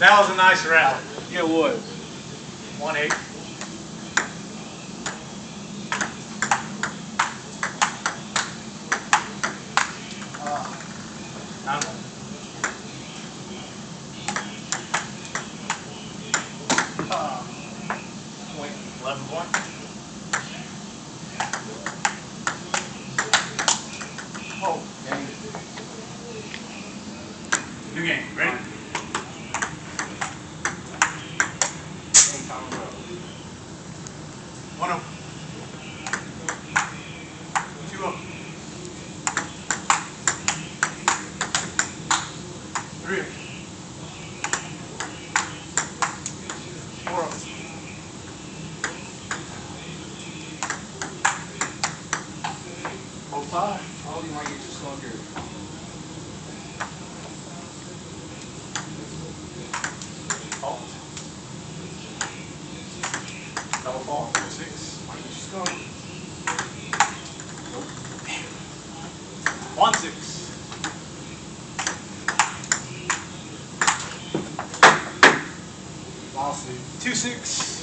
That was a nice rally. Yeah, it was. One eight. New game, ready? One oh. Two oh. Three oh. Four oh. Five. Oh, you might get your slugger. Halt. Double fall. Six. Might get your slugger. One six. Two six.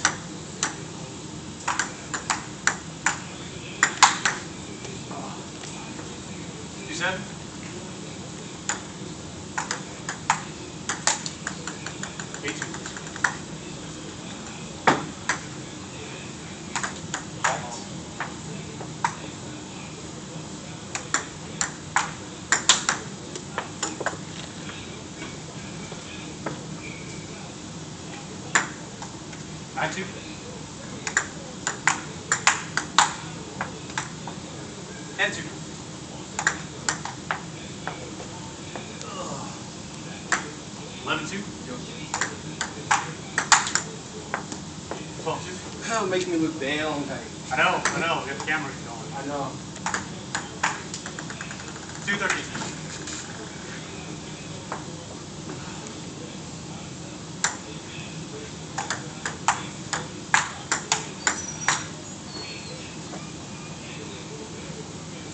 reason I2. And 2. Lemon soup? Phone soup? Oh, it makes me look down. I know, I know. We have the cameras going. I know. 213.